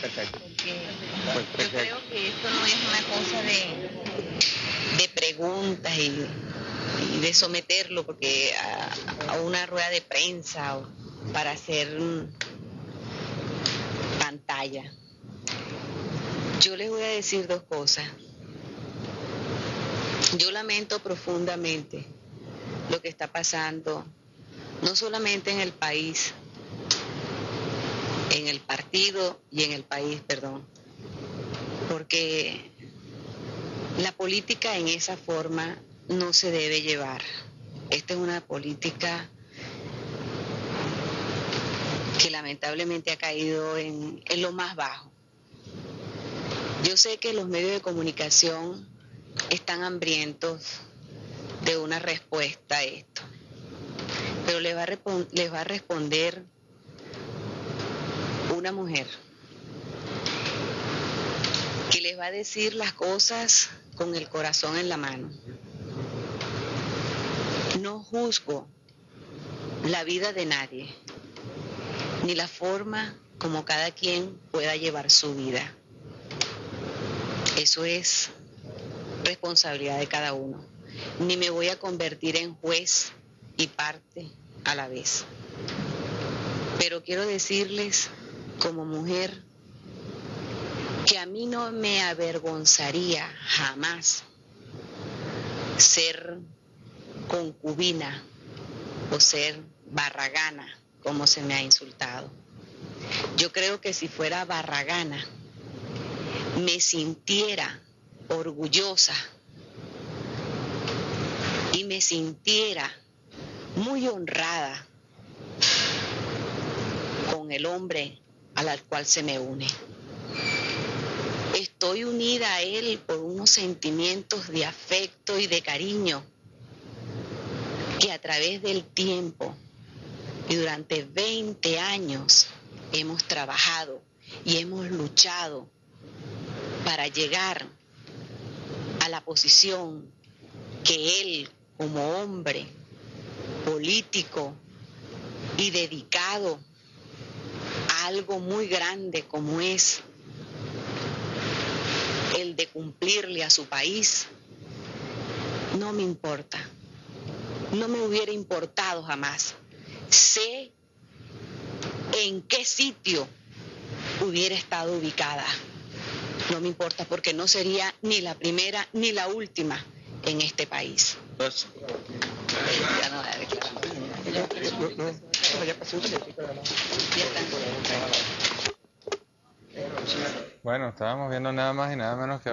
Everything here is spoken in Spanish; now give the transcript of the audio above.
perfecto. Porque Pues, yo creo que esto no es una cosa de, de preguntas y, y de someterlo porque a, a una rueda de prensa o para hacer pantalla. Yo les voy a decir dos cosas. Yo lamento profundamente lo que está pasando, no solamente en el país, partido y en el país, perdón, porque la política en esa forma no se debe llevar. Esta es una política que lamentablemente ha caído en, lo más bajo. Yo sé que los medios de comunicación están hambrientos de una respuesta a esto, pero les va a responder una mujer que les va a decir las cosas con el corazón en la mano. No juzgo la vida de nadie, ni la forma como cada quien pueda llevar su vida. Eso es responsabilidad de cada uno. Ni me voy a convertir en juez y parte a la vez. Pero quiero decirles como mujer que a mí no me avergonzaría jamás ser concubina o ser barragana, como se me ha insultado. Yo creo que si fuera barragana, me sintiera orgullosa y me sintiera muy honrada con el hombre al cual se me une. Estoy unida a él por unos sentimientos de afecto y de cariño que a través del tiempo y durante 20 años hemos trabajado y hemos luchado para llegar a la posición que él como hombre político y dedicado a algo muy grande como es el de cumplirle a su país, no me importa, no me hubiera importado jamás. Sé en qué sitio hubiera estado ubicada. No me importa porque no sería ni la primera ni la última en este país. Ya no ya. Ya está. Bueno, estábamos viendo nada más y nada menos que